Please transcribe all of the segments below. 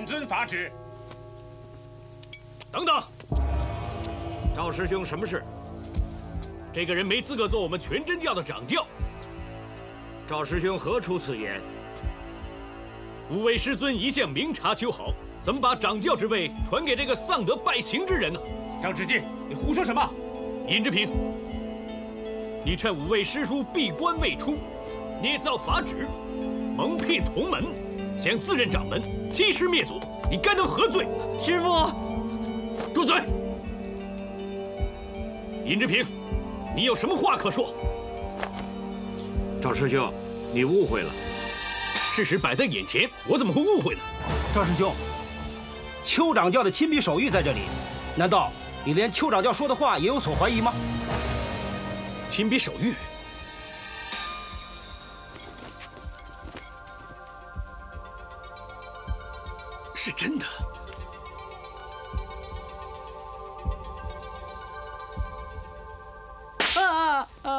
谨遵法旨。等等，赵师兄，什么事？这个人没资格做我们全真教的掌教。赵师兄何出此言？五位师尊一向明察秋毫，怎么把掌教之位传给这个丧德败行之人呢？张志进，你胡说什么？尹志平，你趁五位师叔闭关未出，捏造法旨，蒙骗同门，想自任掌门，欺师灭祖，你该当何罪？师傅，住嘴！尹志平，你有什么话可说？赵师兄，你误会了。事实摆在眼前，我怎么会误会呢？赵师兄，邱掌教的亲笔手谕在这里，难道你连邱掌教说的话也有所怀疑吗？亲笔手谕，是真的。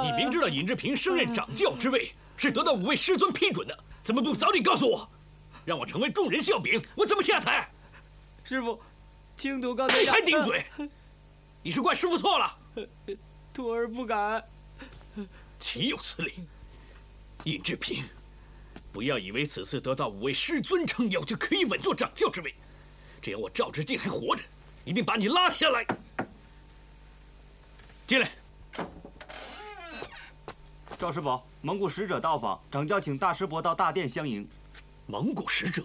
你明知道尹志平升任掌教之位是得到五位师尊批准的。怎么不早点告诉我，让我成为众人笑柄？我怎么下台？师傅，听徒刚才你还顶嘴？你是怪师傅错了？徒儿不敢。岂有此理！尹志平，不要以为此次得到五位师尊撑腰就可以稳坐掌教之位。只要我赵志敬还活着，一定把你拉下来。进来。赵师傅，蒙古使者到访，掌教请大师伯到大殿相迎。蒙古使者。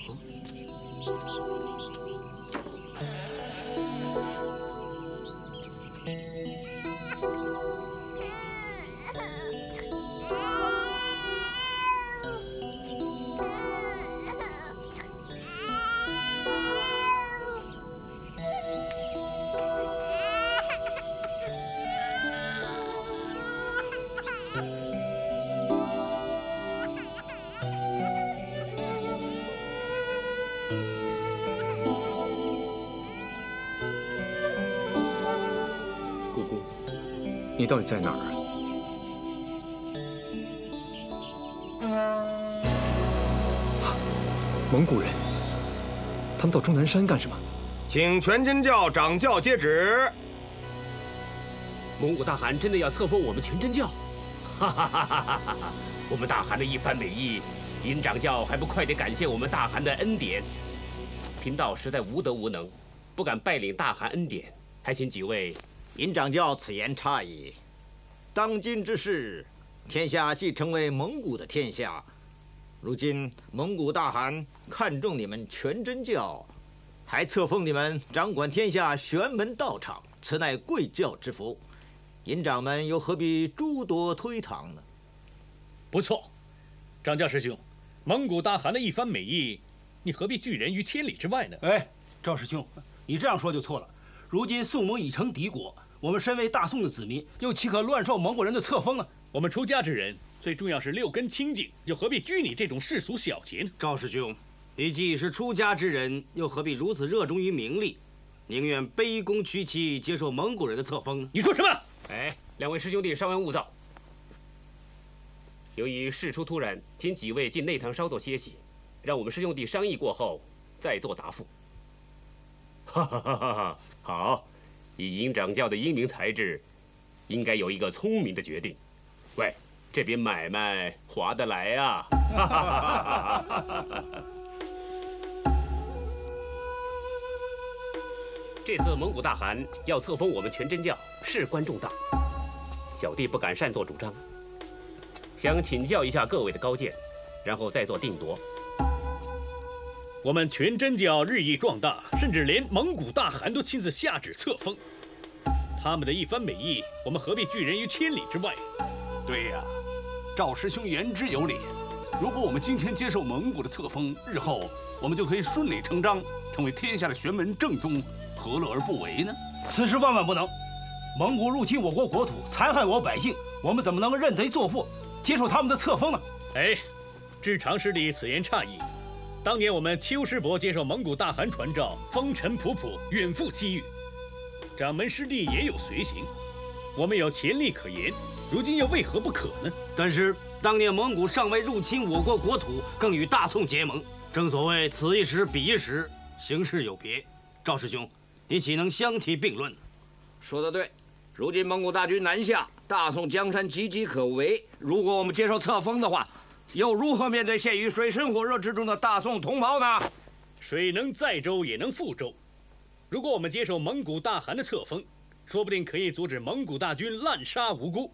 你到底在哪儿啊？蒙古人，他们到终南山干什么？请全真教掌教接旨。蒙古大汗真的要册封我们全真教？哈哈哈哈哈！我们大汗的一番美意，尹掌教还不快点感谢我们大汗的恩典？贫道实在无德无能，不敢拜领大汗恩典，还请几位。尹掌教此言差矣。当今之事，天下既成为蒙古的天下，如今蒙古大汗看中你们全真教，还册封你们掌管天下玄门道场，此乃贵教之福。尹掌门又何必诸多推搪呢？不错，掌教师兄，蒙古大汗的一番美意，你何必拒人于千里之外呢？哎，赵师兄，你这样说就错了。如今宋蒙已成敌国。我们身为大宋的子民，又岂可乱受蒙古人的册封呢？我们出家之人，最重要是六根清净，又何必拘泥这种世俗小节呢？赵师兄，你既是出家之人，又何必如此热衷于名利，宁愿卑躬屈膝接受蒙古人的册封呢？你说什么？哎，两位师兄弟稍安勿躁。由于事出突然，请几位进内堂稍作歇息，让我们师兄弟商议过后再做答复。哈哈哈哈哈！好。以尹掌教的英明才智，应该有一个聪明的决定。喂，这笔买卖划得来啊！这次蒙古大汗要册封我们全真教，事关重大，小弟不敢擅作主张，想请教一下各位的高见，然后再做定夺。我们全真教日益壮大，甚至连蒙古大汗都亲自下旨册封。他们的一番美意，我们何必拒人于千里之外？对呀，赵师兄言之有理。如果我们今天接受蒙古的册封，日后我们就可以顺理成章成为天下的玄门正宗，何乐而不为呢？此事万万不能！蒙古入侵我国国土，残害我百姓，我们怎么能认贼作父，接受他们的册封呢？哎，知常师弟此言差矣。当年我们邱师伯接受蒙古大汗传召，风尘仆仆，远赴西域。掌门师弟也有随行，我们有潜力可言，如今又为何不可呢？但是当年蒙古尚未入侵我国国土，更与大宋结盟，正所谓此一时彼一时，形势有别。赵师兄，你岂能相提并论？说得对，如今蒙古大军南下，大宋江山岌岌可危。如果我们接受册封的话，又如何面对陷于水深火热之中的大宋同胞呢？水能载舟，也能覆舟。如果我们接受蒙古大汗的册封，说不定可以阻止蒙古大军滥杀无辜。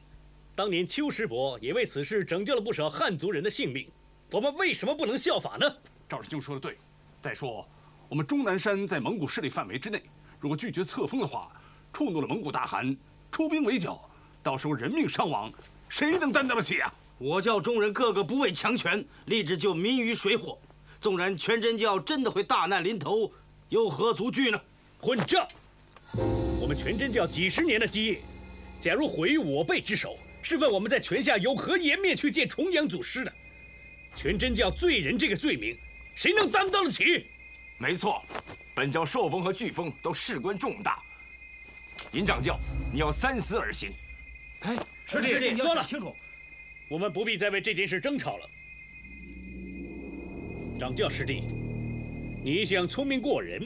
当年丘师伯也为此事拯救了不少汉族人的性命，我们为什么不能效法呢？赵师兄说的对。再说，我们终南山在蒙古势力范围之内，如果拒绝册封的话，触怒了蒙古大汗，出兵围剿，到时候人命伤亡，谁能担当得起啊？我教中人个个不畏强权，立志救民于水火。纵然全真教真的会大难临头，又何足惧呢？混账！我们全真教几十年的基业，假如毁于我辈之手，试问我们在泉下有何颜面去见重阳祖师呢？全真教罪人这个罪名，谁能担当得起？没错，本教受封和拒封都事关重大。尹掌教，你要三思而行。哎，师弟，算了，清楚。我们不必再为这件事争吵了。掌教师弟，你一向聪明过人，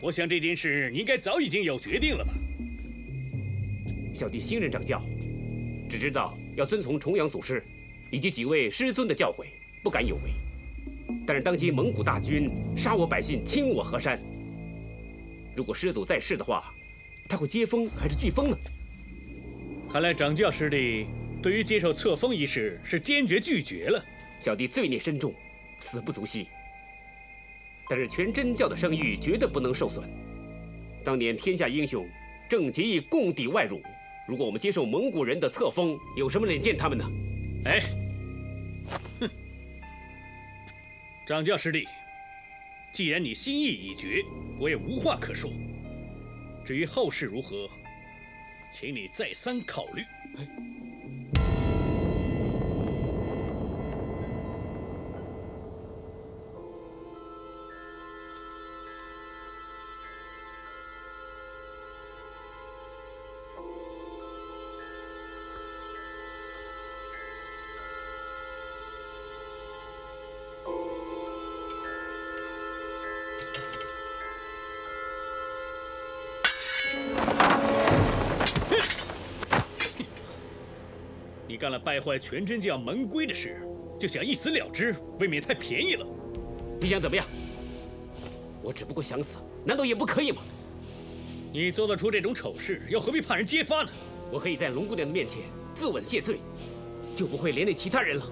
我想这件事你应该早已经有决定了吧？小弟新任掌教，只知道要遵从重阳祖师以及几位师尊的教诲，不敢有违。但是当今蒙古大军杀我百姓，侵我河山，如果师祖在世的话，他会接风还是拒风呢？看来掌教师弟对于接受册封一事是坚决拒绝了。小弟罪孽深重。死不足惜，但是全真教的声誉绝对不能受损。当年天下英雄正结义共抵外辱，如果我们接受蒙古人的册封，有什么脸见他们呢？哎，哼！掌教师弟，既然你心意已决，我也无话可说。至于后事如何，请你再三考虑。你干了败坏全真教门规的事，就想一死了之，未免太便宜了。你想怎么样？我只不过想死，难道也不可以吗？你做得出这种丑事，又何必怕人揭发呢？我可以在龙姑娘的面前自刎谢罪，就不会连累其他人了。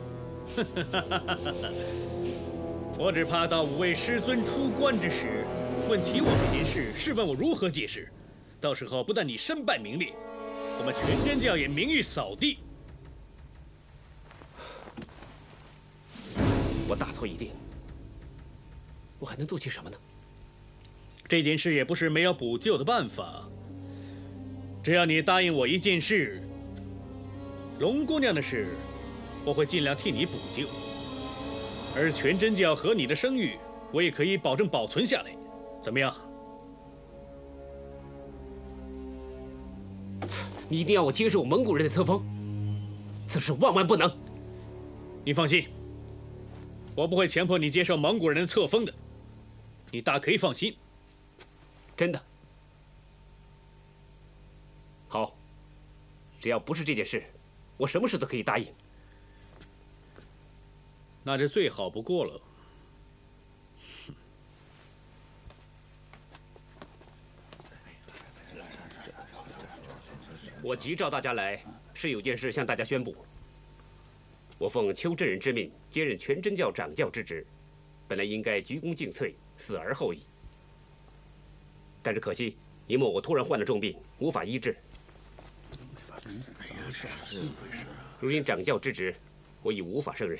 我只怕到五位师尊出关之时，问起我这件事，试问我如何解释？到时候不但你身败名裂，我们全真教也名誉扫地。我大错已定，我还能做些什么呢？这件事也不是没有补救的办法。只要你答应我一件事，龙姑娘的事，我会尽量替你补救。而全真教和你的声誉，我也可以保证保存下来。怎么样？你一定要我接受蒙古人的册封，此事万万不能。你放心。我不会强迫你接受蒙古人的册封的，你大可以放心。真的，好，只要不是这件事，我什么事都可以答应。那就最好不过了。我急召大家来，是有件事向大家宣布。我奉邱真人之命接任全真教掌教之职，本来应该鞠躬尽瘁，死而后已。但是可惜，因为我突然患了重病，无法医治。如今掌教之职，我已无法胜任。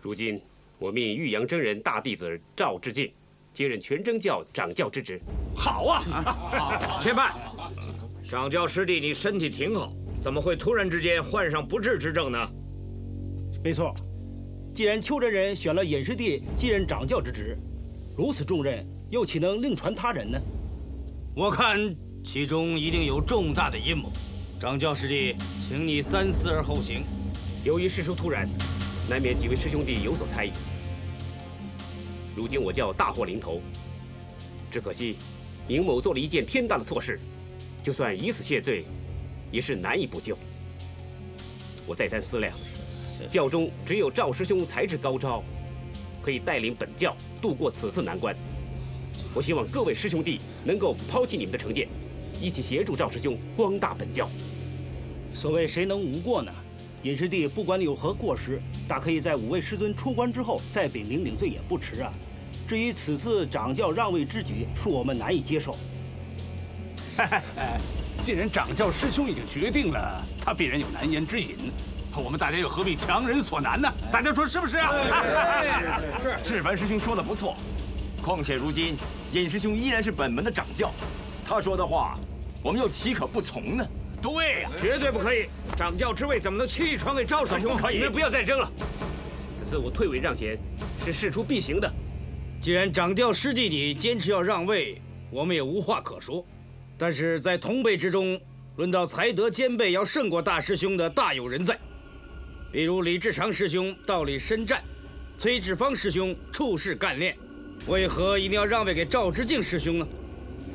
如今我命玉阳真人大弟子赵志敬接任全真教掌教之职。好啊！且慢，掌教师弟，你身体挺好。怎么会突然之间患上不治之症呢？没错，既然邱真人选了尹师弟继任掌教之职，如此重任又岂能另传他人呢？我看其中一定有重大的阴谋。掌教师弟，请你三思而后行。由于事出突然，难免几位师兄弟有所猜疑。如今我教大祸临头，只可惜宁某做了一件天大的错事，就算以死谢罪，也是难以补救。我再三思量，教中只有赵师兄才智高超，可以带领本教度过此次难关。我希望各位师兄弟能够抛弃你们的成见，一起协助赵师兄光大本教。所谓谁能无过呢？尹师弟，不管你有何过失，大可以在五位师尊出关之后再禀明领罪也不迟啊。至于此次掌教让位之举，恕我们难以接受。既然掌教师兄已经决定了，他必然有难言之隐，我们大家又何必强人所难呢？大家说是不是啊？是志凡师兄说的不错，况且如今尹师兄依然是本门的掌教，他说的话，我们又岂可不从呢？对呀，绝对不可以！掌教之位怎么能轻易传给赵师兄？你们不要再争了。此次我退位让贤，是事出必行的。既然掌教师弟你坚持要让位，我们也无话可说。但是在同辈之中，论到才德兼备要胜过大师兄的，大有人在。比如李志长师兄道理深湛，崔志芳师兄处事干练，为何一定要让位给赵之敬师兄呢？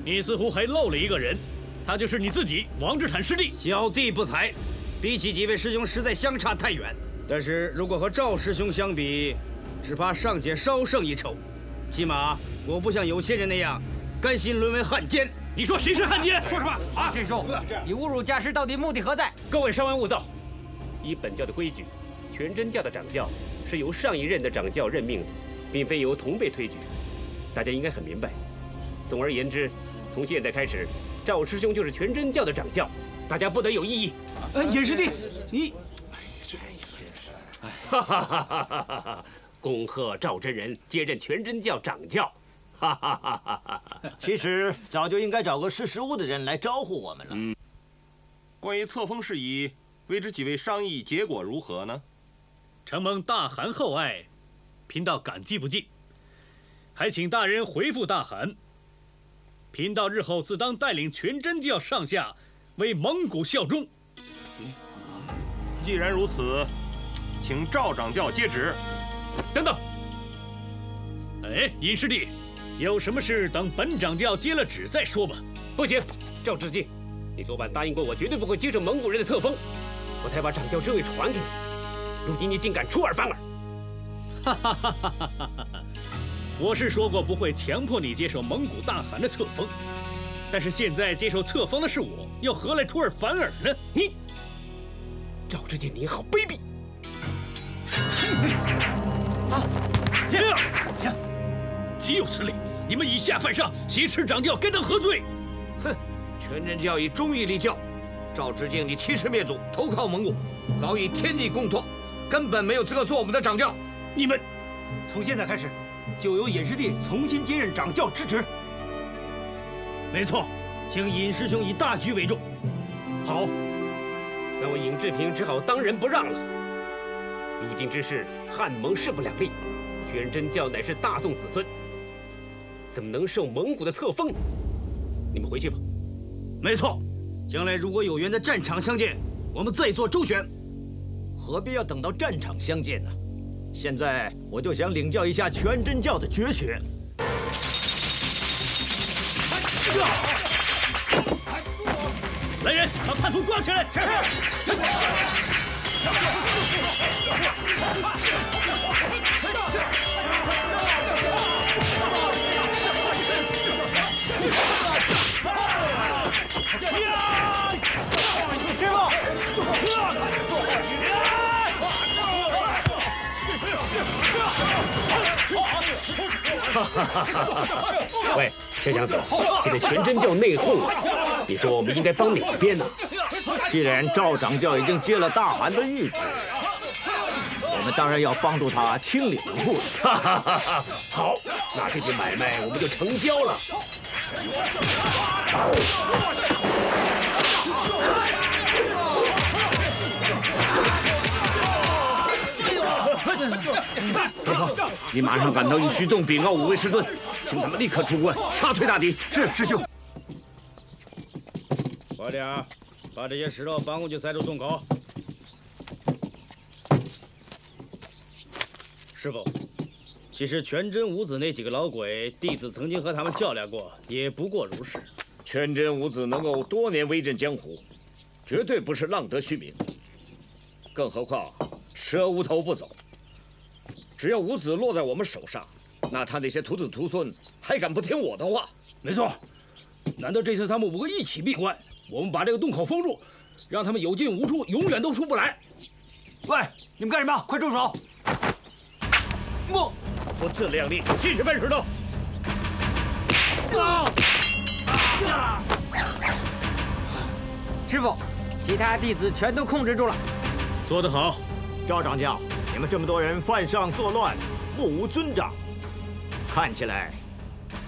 你似乎还漏了一个人。他就是你自己，王志坦师弟。小弟不才，比起几位师兄实在相差太远。但是如果和赵师兄相比，只怕尚且稍胜一筹。起码我不像有些人那样，甘心沦为汉奸。你说谁是汉奸？说什么？啊，师叔，你侮辱家师到底目的何在？各位稍安勿躁。依本教的规矩，全真教的掌教是由上一任的掌教任命的，并非由同辈推举。大家应该很明白。总而言之，从现在开始。赵师兄就是全真教的掌教，大家不得有异议。呃，尹师弟，你，哎这哈哈哈哈哈哈！恭贺赵真人接任全真教掌教，哈哈哈哈哈哈！其实早就应该找个识时务的人来招呼我们了。嗯，关于册封事宜，未知几位商议结果如何呢？承蒙大汗厚爱，贫道感激不尽，还请大人回复大汗。贫道日后自当带领全真教上下为蒙古效忠。既然如此，请赵掌教接旨。等等，哎，尹师弟，有什么事等本掌教接了旨再说吧。不行，赵志敬，你昨晚答应过我，绝对不会接受蒙古人的册封，我才把掌教之位传给你。如今你竟敢出尔反尔！哈哈哈哈哈哈！我是说过不会强迫你接受蒙古大汗的册封，但是现在接受册封的是我，又何来出尔反尔呢？你，赵志敬，你好卑鄙！啊！停！停！岂有此理！你们以下犯上，挟持掌教，该当何罪？哼！全真教以忠义立教，赵志敬你欺师灭祖，投靠蒙古，早已天地共托，根本没有资格做我们的掌教。你们，从现在开始。就由尹师弟重新接任掌教之职。没错，请尹师兄以大局为重。好，那我尹志平只好当仁不让了。如今之事，汉蒙势不两立，全真教乃是大宋子孙，怎么能受蒙古的册封？你们回去吧。没错，将来如果有缘在战场相见，我们再做周旋。何必要等到战场相见呢？现在我就想领教一下全真教的绝学。来人，把叛徒抓起来！喂，小娘子，现在全真教内讧，你说我们应该帮哪边呢？既然赵掌教已经接了大汗的谕旨，我们当然要帮助他清理污秽。好，那这笔买卖我们就成交了。德高，你马上赶到玉虚洞禀告五位师尊，请他们立刻出关，杀退大敌。是师兄。快点，把这些石头搬过去，塞住洞口。师傅，其实全真五子那几个老鬼，弟子曾经和他们较量过，也不过如是。全真五子能够多年威震江湖，绝对不是浪得虚名。更何况蛇无头不走，只要五子落在我们手上，那他那些徒子徒孙还敢不听我的话？没错。难道这次他们五个一起闭关，我们把这个洞口封住，让他们有进无出，永远都出不来？喂，你们干什么？快住手！莫，不自量力，继续搬石头。啊！师傅，其他弟子全都控制住了。做得好，赵掌教，你们这么多人犯上作乱，目无尊长，看起来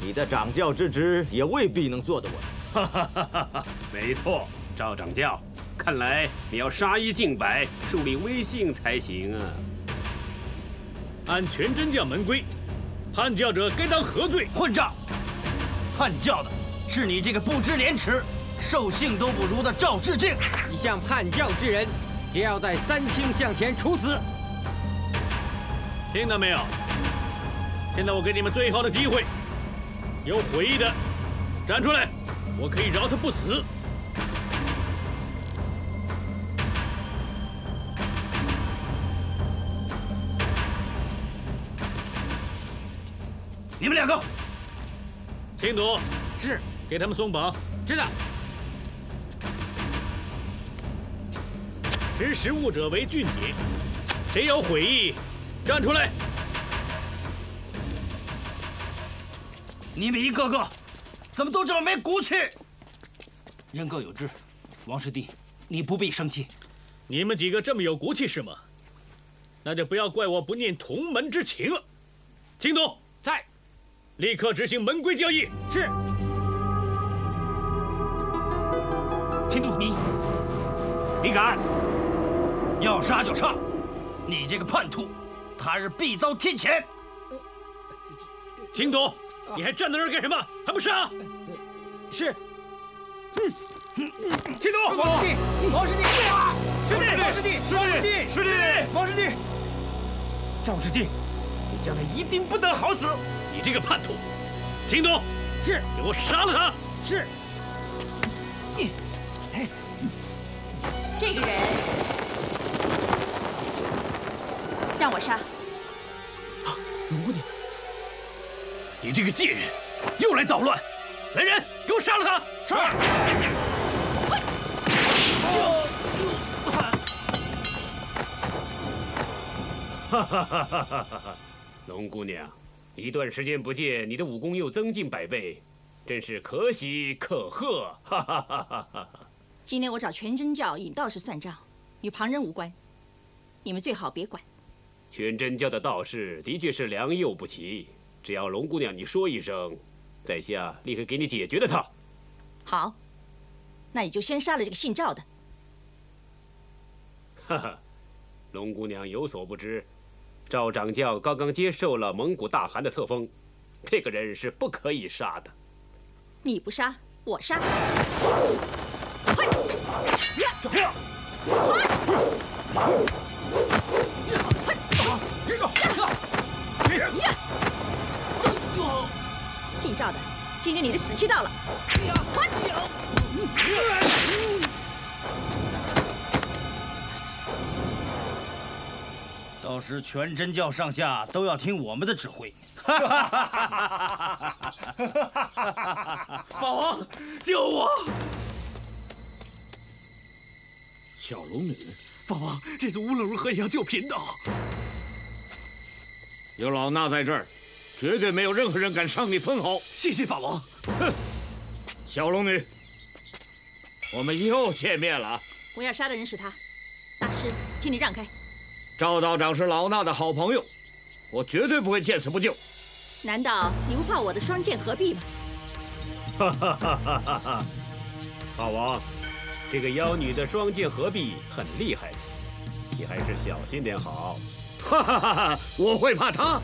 你的掌教之职也未必能坐得稳。哈哈哈哈哈！没错，赵掌教，看来你要杀一儆百，树立威信才行啊。按全真教门规，叛教者该当何罪？混账！叛教的是你这个不知廉耻、兽性都不如的赵志敬。一向叛教之人，皆要在三清向前处死。听到没有？现在我给你们最后的机会，有悔意的站出来，我可以饶他不死。你们两个，青土是给他们松绑。知道。识时务者为俊杰，谁有悔意，站出来。你们一个个怎么都这么没骨气？人各有志，王师弟，你不必生气。你们几个这么有骨气是吗？那就不要怪我不念同门之情了。青土在。立刻执行门规交易。是。青土，你，你敢？要杀就杀！你这个叛徒，他日必遭天谴！青土，你还站在那儿干什么？还不杀？是。嗯。青土，王师弟，王师弟，师弟，王师弟，师弟，师弟，王师弟，赵师弟，你将来一定不得好死！你这个叛徒，青土，是，给我杀了他！是。你，哎，这个人让我杀。龙姑娘，你这个贱人，又来捣乱！来人，给我杀了他！是。哈哈哈哈哈哈！龙姑娘，一段时间不见，你的武功又增进百倍，真是可喜可贺！哈哈哈哈哈！今天我找全真教尹道士算账，与旁人无关，你们最好别管。全真教的道士的确是良莠不齐，只要龙姑娘你说一声，在下立刻给你解决了他。好，那你就先杀了这个姓赵的。哈哈，龙姑娘有所不知。赵掌教刚刚接受了蒙古大汗的册封，这个人是不可以杀的。你不杀，我杀。姓赵的，今天你的死期到了。到时全真教上下都要听我们的指挥。法王，救我！小龙女，法王，这次无论如何也要救贫道。有老衲在这儿，绝对没有任何人敢伤你分毫。谢谢法王。哼，小龙女，我们又见面了。我要杀的人是他，大师，请你让开。赵道长是老衲的好朋友，我绝对不会见死不救。难道你不怕我的双剑合璧吗？哈哈哈哈哈！大王，这个妖女的双剑合璧很厉害的，你还是小心点好。哈哈哈哈！我会怕她？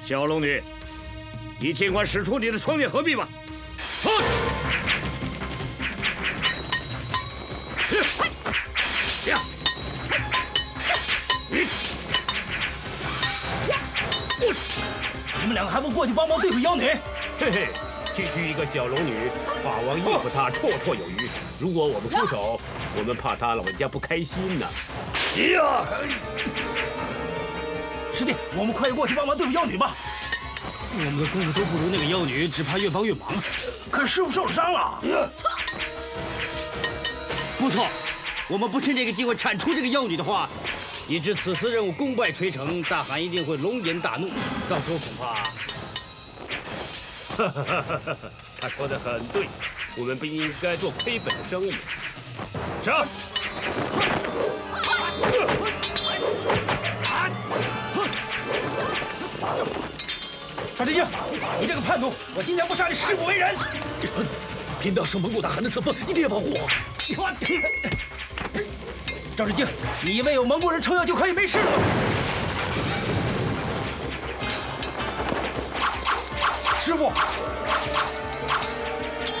小龙女，你尽管使出你的双剑合璧吧。呀！去帮忙对付妖女。嘿嘿，区区一个小龙女，法王应付她绰绰有余。如果我们出手，我们怕她老人家不开心呢。呀！师弟，我们快过去帮忙对付妖女吧。我们的功夫都不如那个妖女，只怕越帮越忙。可是师傅受了伤了。不错，我们不趁这个机会铲除这个妖女的话，以致此次任务功败垂成，大汗一定会龙颜大怒。到时候恐怕……哈哈哈哈哈！他说的很对，我们不应该做亏本的生意。上！赵志敬，你这个叛徒，我今天不杀你誓不为人。贫道受蒙古大汗的册封，一定要保护我。赵志敬，你以为有蒙古人撑腰就可以没事了吗？师傅，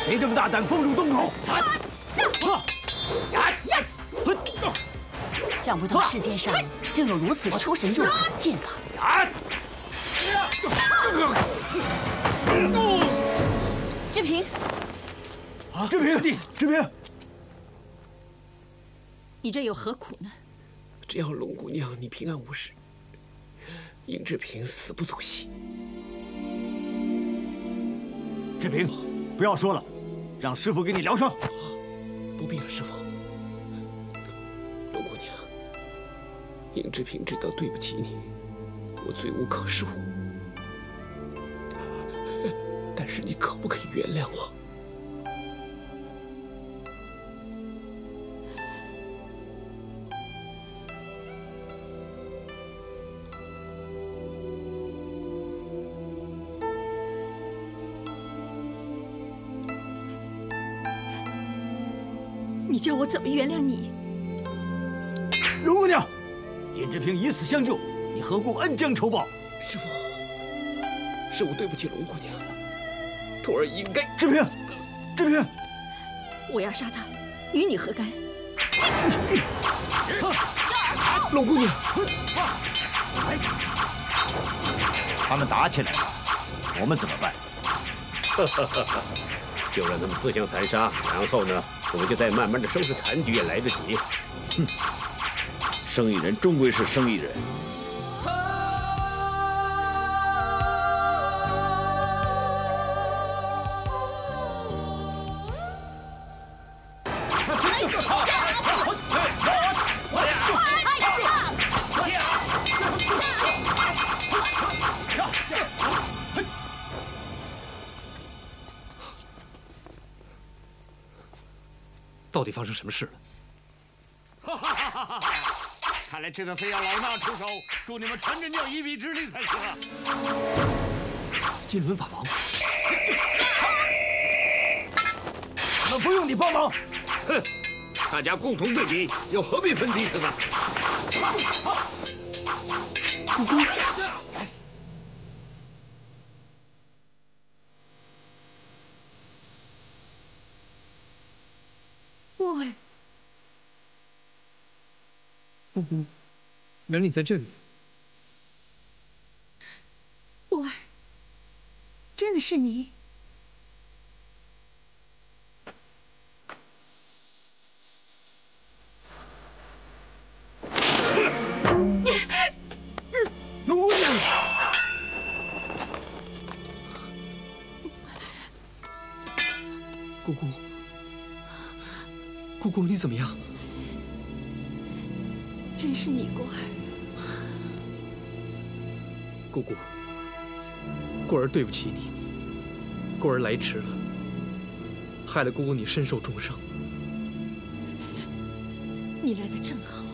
谁这么大胆封住洞口？想不到世界上竟有如此出神入化的剑法。志平，啊，志平弟，志平，你这又何苦呢？只要龙姑娘你平安无事，尹志平死不足惜。志平，不要说了，让师傅给你疗伤。不必了，师傅。龙姑娘，尹志平知道对不起你，我罪无可恕。但是你可不可以原谅我？我怎么原谅你？龙姑娘，尹志平以死相救，你何故恩将仇报？师傅，是我对不起龙姑娘。徒儿应该。志平，志平，我要杀他，与你何干？龙姑娘，他们打起来了，我们怎么办？就让他们自相残杀，然后呢，我们就再慢慢的收拾残局也来得及。哼，生意人终归是生意人。到底发生什么事了？哈哈哈哈哈！看来这次非要老衲出手，助你们全真教一臂之力才行啊！金轮法王，我们不用你帮忙。哼，大家共同对敌，又何必分彼此呢？姑姑。过儿，不不，原来你在这里。过儿，真的是你。对不起你，过儿来迟了，害得姑姑你身受重伤。你来的正好，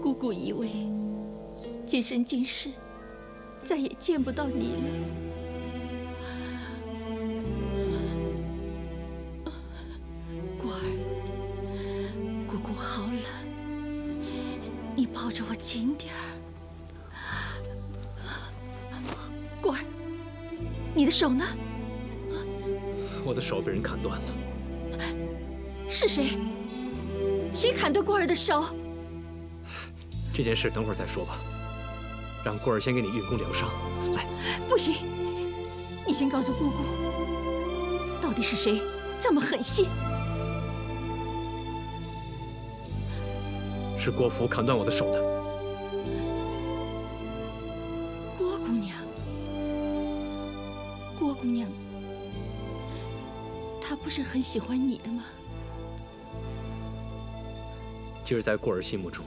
姑姑以为今生今世再也见不到你了。手呢？我的手被人砍断了。是谁？谁砍断过儿的手？这件事等会儿再说吧，让过儿先给你运功疗伤。来。不行，你先告诉姑姑，到底是谁这么狠心？是郭福砍断我的手的。很喜欢你的吗？今儿在过儿心目中，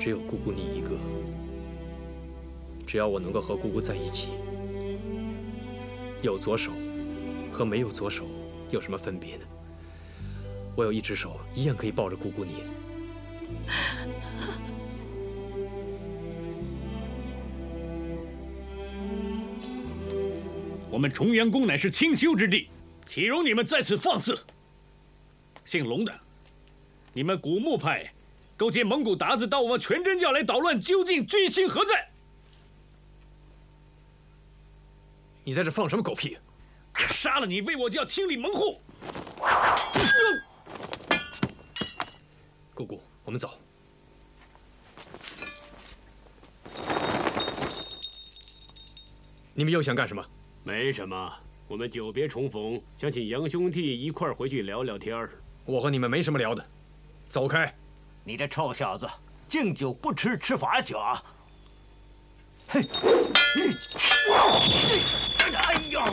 只有姑姑你一个。只要我能够和姑姑在一起，有左手和没有左手有什么分别呢？我有一只手，一样可以抱着姑姑你。我们重阳宫乃是清修之地，岂容你们在此放肆？姓龙的，你们古墓派勾结蒙古鞑子到我们全真教来捣乱，究竟居心何在？你在这放什么狗屁？我杀了你，为我就要清理门户。姑姑，我们走。你们又想干什么？没什么，我们久别重逢，想请杨兄弟一块儿回去聊聊天儿。我和你们没什么聊的，走开！你这臭小子，敬酒不吃吃罚酒啊！嘿！哎呀！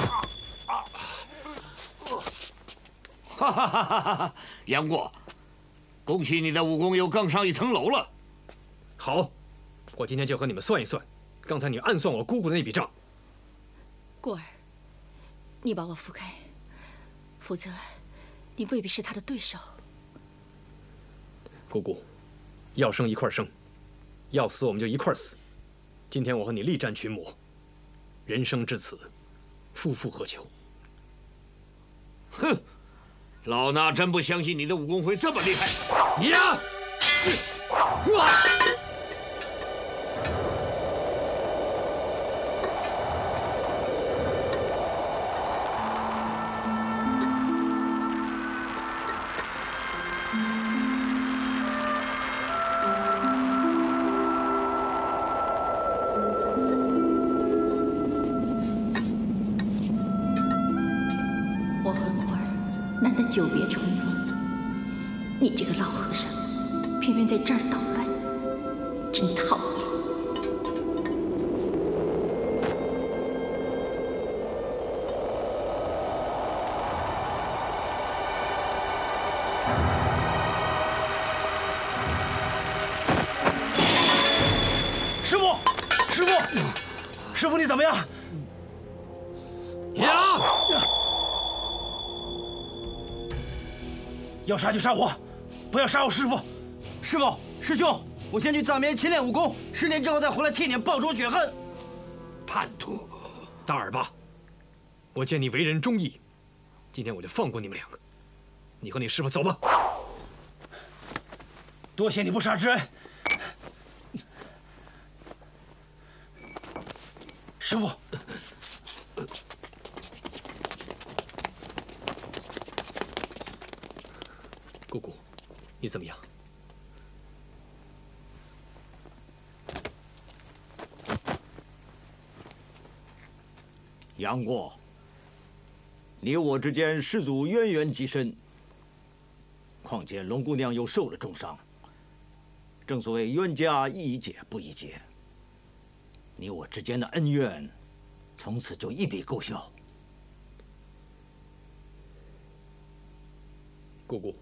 哈哈哈哈哈！杨过，恭喜你的武功又更上一层楼了。好，我今天就和你们算一算，刚才你暗算我姑姑的那笔账。过儿，你把我扶开，否则你未必是他的对手。姑姑，要生一块生，要死我们就一块死。今天我和你力战群魔，人生至此，夫复何求？哼，老衲真不相信你的武功会这么厉害！你呀！我 在这儿捣乱，真讨厌！师傅，师傅，师傅你怎么样？娘！要杀就杀我，不要杀我师傅。师傅，师兄，我先去藏边勤练武功，十年之后再回来替你们报仇雪恨。叛徒，大耳巴，我见你为人忠义，今天我就放过你们两个。你和你师傅走吧。多谢你不杀之恩。师傅，姑姑，你怎么样？杨过，你我之间师祖渊源极深，况且龙姑娘又受了重伤，正所谓冤家宜解不宜结，你我之间的恩怨，从此就一笔勾销。姑姑。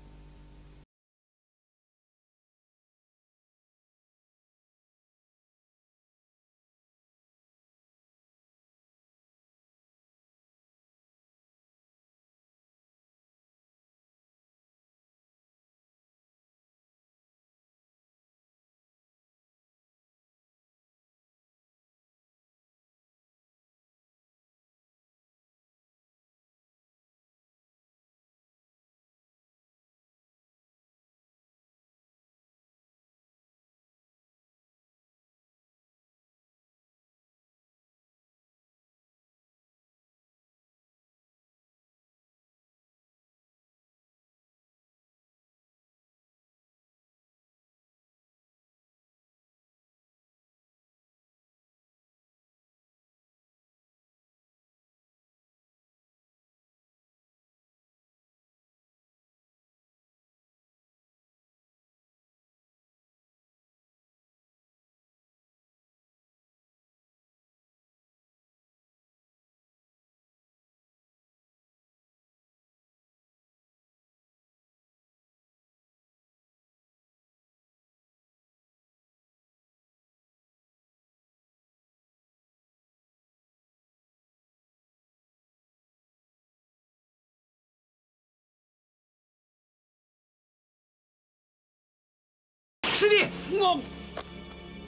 师弟，我，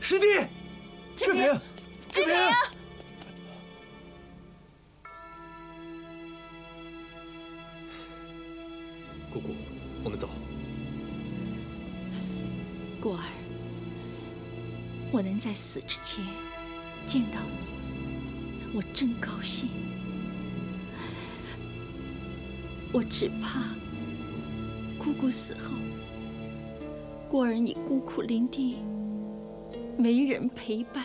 师弟，志平，志平，姑姑，我们走。过儿，我能在死之前见到你，我真高兴。我只怕姑姑死后，过儿你孤苦伶仃，没人陪伴。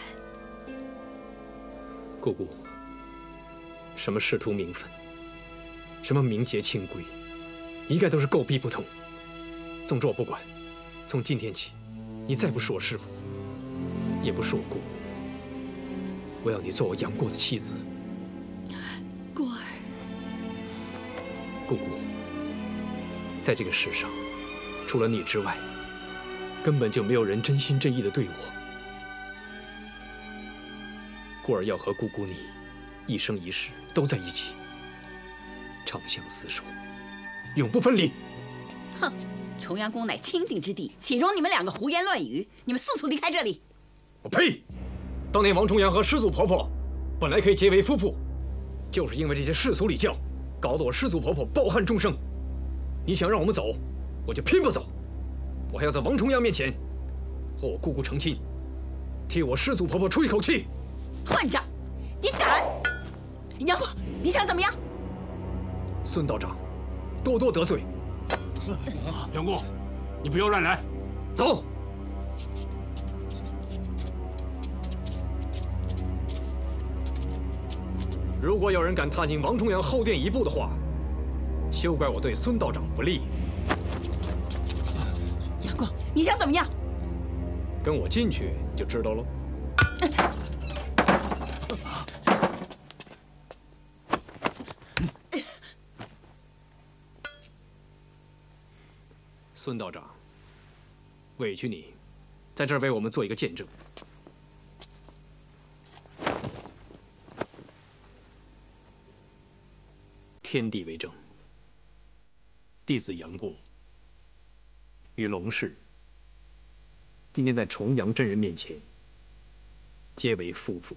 姑姑，什么仕途名分，什么名节清规，一概都是狗屁不通。总之我不管，从今天起，你再不是我师傅，也不是我姑姑。我要你做我杨过的妻子。过儿，姑姑，在这个世上，除了你之外，根本就没有人真心真意的对我。故而要和姑姑你，一生一世都在一起，长相厮守，永不分离。哼，重阳宫乃清净之地，岂容你们两个胡言乱语？你们速速离开这里！我呸！当年王重阳和师祖婆婆本来可以结为夫妇，就是因为这些世俗礼教，搞得我师祖婆婆抱憾终生。你想让我们走，我就偏不走。我还要在王重阳面前和我姑姑成亲，替我师祖婆婆出一口气。混账！你敢！杨过，你想怎么样？孙道长，多多得罪。杨过，你不要乱来，走。如果有人敢踏进王重阳后殿一步的话，休怪我对孙道长不利。你想怎么样？跟我进去就知道了。孙道长，委屈你，在这儿为我们做一个见证。天地为证，弟子杨过与龙氏今天在重阳真人面前结为夫妇。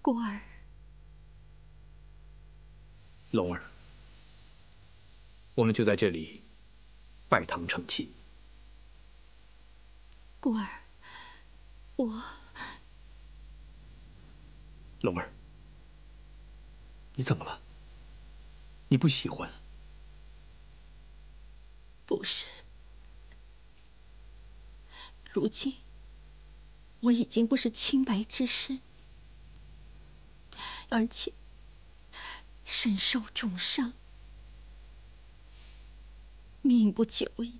过儿，龙儿，我们就在这里拜堂成亲。过儿，我。龙儿，你怎么了？你不喜欢？不是，如今我已经不是清白之身，而且身受重伤，命不久矣。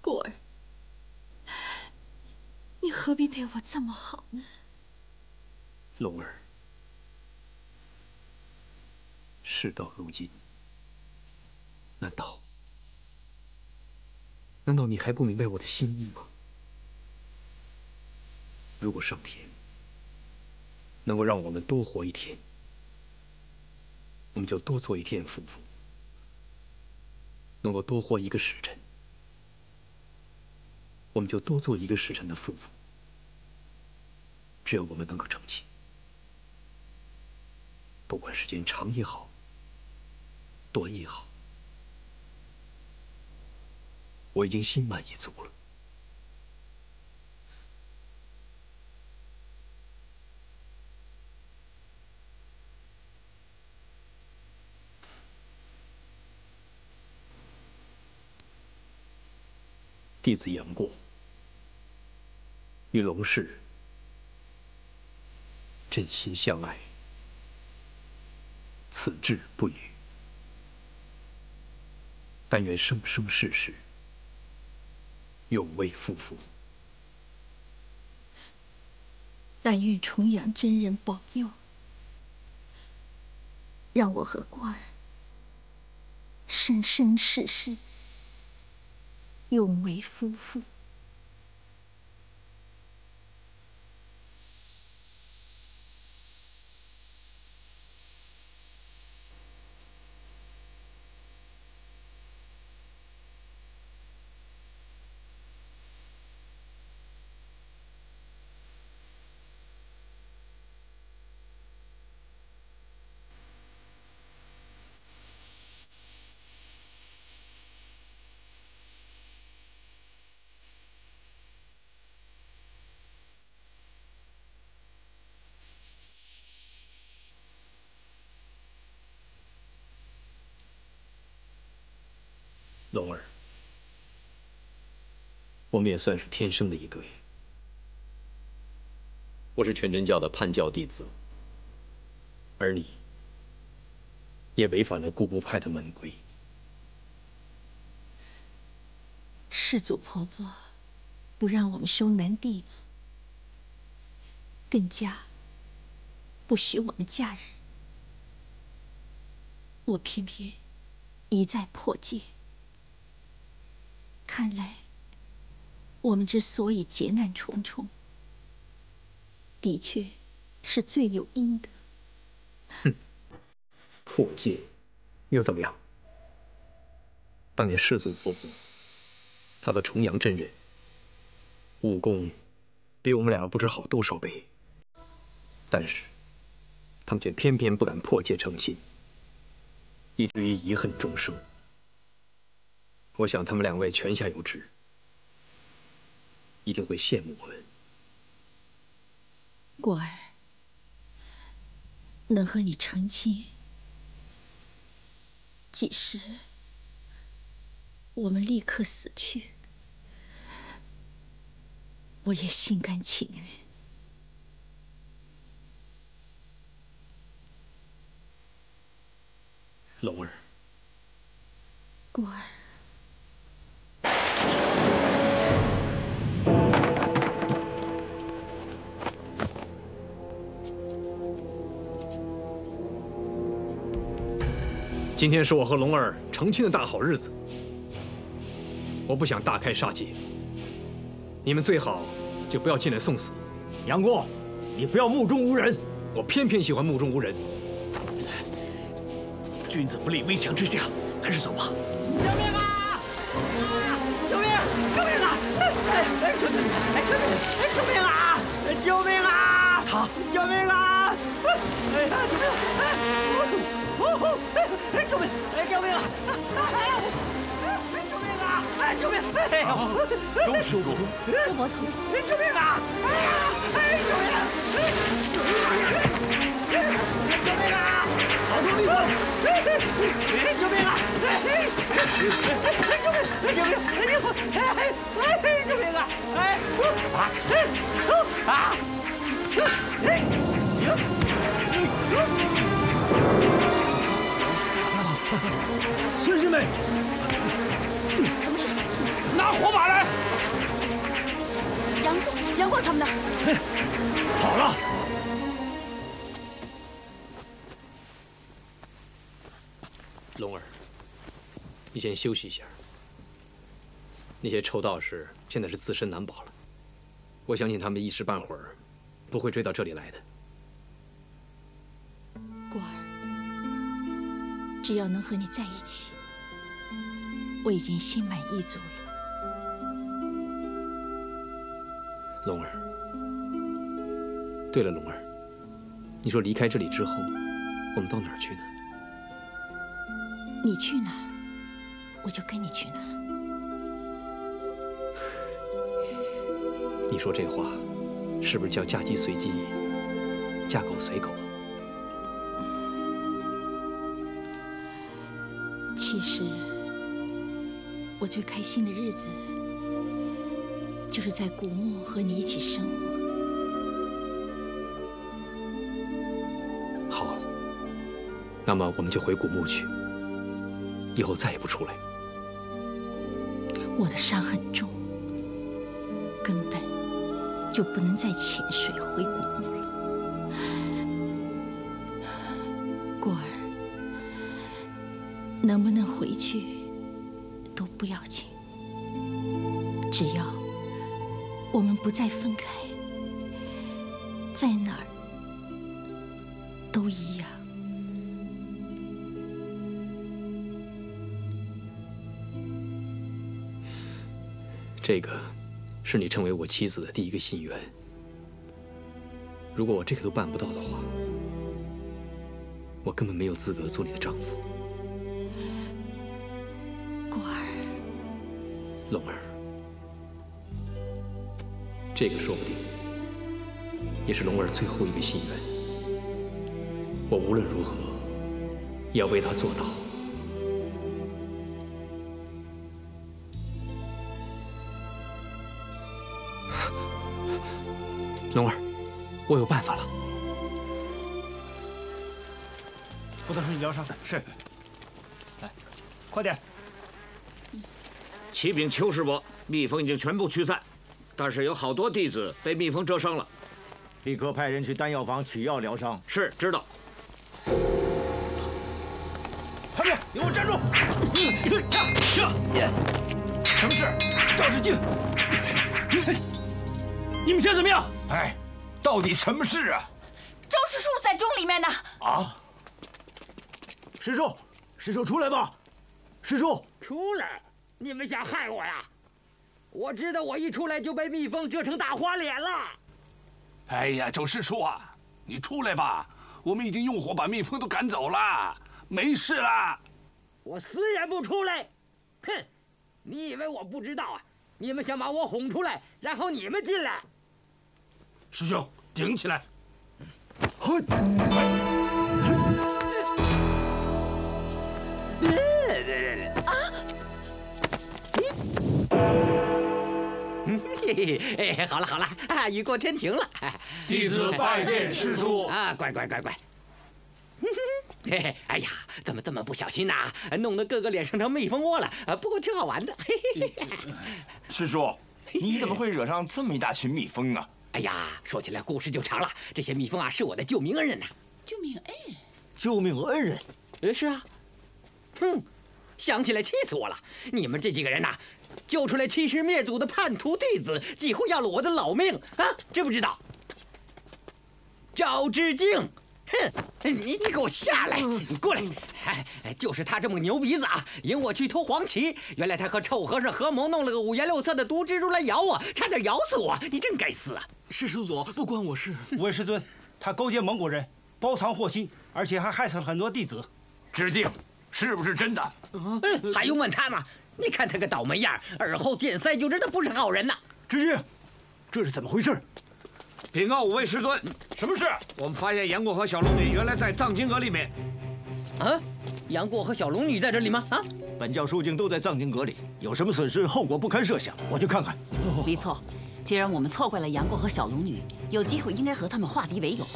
过儿，你何必对我这么好呢？龙儿，事到如今，难道难道你还不明白我的心意吗？如果上天能够让我们多活一天，我们就多做一天夫妇；能够多活一个时辰，我们就多做一个时辰的夫妇。只要我们能够成亲。不管时间长也好，短也好，我已经心满意足了。弟子杨过与龙氏真心相爱。此志不渝，但愿生生世世永为夫妇。但愿重阳真人保佑，让我和官儿生生世世永为夫妇。我们也算是天生的一对。我是全真教的叛教弟子，而你也违反了姑姑派的门规。世祖婆婆不让我们收男弟子，更加不许我们嫁人，我偏偏一再破戒。看来我们之所以劫难重重，的确是罪有应得。哼，破戒又怎么样？当年世祖婆婆。他的重阳真人武功比我们两个不知好多少倍，但是他们却偏偏不敢破戒成亲，以至于遗恨终生。我想他们两位泉下有知，一定会羡慕我们。果儿能和你成亲，即使……我们立刻死去，我也心甘情愿。龙儿，果儿，今天是我和龙儿成亲的大好日子。我不想大开杀戒，你们最好就不要进来送死。杨过，你不要目中无人，我偏偏喜欢目中无人。君子不立危墙之下，还是走吧。救命啊！救命！救命啊！哎，求求你！哎，求求你！救命啊！救命啊！他！救命啊！哎呀！救命！哎！哦哦！哎！救命！哎！救命啊！哎！救命啊！哎呦！周师傅，胳膊疼！救命啊！哎呀！哎！救命！救命！救命啊！好多地方！救命啊！哎！救命！救命！哎！哎！救命啊！哎！啊！啊！哎！孙师妹。什么事？拿火把来！杨过、杨过他们呢？跑了。龙儿，你先休息一下。那些臭道士现在是自身难保了，我相信他们一时半会儿不会追到这里来的。果儿，只要能和你在一起。我已经心满意足了，龙儿。对了，龙儿，你说离开这里之后，我们到哪儿去呢？你去哪儿，我就跟你去哪儿。你说这话，是不是叫嫁鸡随鸡，嫁狗随狗？其实。我最开心的日子，就是在古墓和你一起生活。好，那么我们就回古墓去，以后再也不出来。我的伤很重，根本就不能再潜水回古墓了。能不能回去？都不要紧，只要我们不再分开，在哪儿都一样。这个是你成为我妻子的第一个心愿。如果我这个都办不到的话，我根本没有资格做你的丈夫。这个说不定也是龙儿最后一个心愿，我无论如何也要为他做到。龙儿，我有办法了。扶大师去疗伤。是。来，快点。启禀邱师伯，蜜蜂已经全部驱散。但是有好多弟子被蜜蜂蛰伤了。立刻派人去丹药房取药疗伤。是，知道。快点，给我站住！什么事？赵志敬，你们想怎么样？哎，到底什么事啊？周师叔在钟里面呢。啊！师叔，师叔出来吧！师叔，出来！你们想害我呀？我知道我一出来就被蜜蜂蛰成大花脸了。哎呀，周师叔啊，你出来吧！我们已经用火把蜜蜂都赶走了，没事了。我死也不出来！哼！你以为我不知道啊？你们想把我哄出来，然后你们进来。师兄，顶起来！嘿！嘿嘿，哎，好了好了，啊，雨过天晴了。弟子拜见师叔。啊，乖乖乖乖。嘿嘿，哎呀，怎么这么不小心呐？弄得哥哥脸上成蜜蜂窝了。啊，不过挺好玩的。嘿嘿。师叔，你怎么会惹上这么一大群蜜蜂啊？哎呀，说起来故事就长了。这些蜜蜂啊，是我的救命恩人呐。救命恩人？救命恩人？呃，是啊。哼，想起来气死我了！你们这几个人呐，救出来欺师灭祖的叛徒弟子，几乎要了我的老命啊！知不知道？赵志敬，哼，你你给我下来！你过来！哎，就是他这么牛鼻子啊，引我去偷黄芪。原来他和臭和尚合谋弄了个五颜六色的毒蜘蛛来咬我，差点咬死我！你真该死啊！师叔左，不关我事。五位师尊，他勾结蒙古人，包藏祸心，而且还害死了很多弟子。致敬。是不是真的？嗯，还用问他吗？你看他个倒霉样，耳后见腮就知道不是好人呐！致敬，这是怎么回事？禀告五位师尊，什么事？我们发现杨过和小龙女原来在藏经阁里面。啊，杨过和小龙女在这里吗？啊，本教书经都在藏经阁里，有什么损失，后果不堪设想。我去看看。没错，既然我们错怪了杨过和小龙女，有机会应该和他们化敌为友。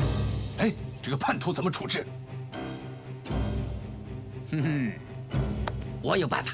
哎，这个叛徒怎么处置？哼哼，我有办法。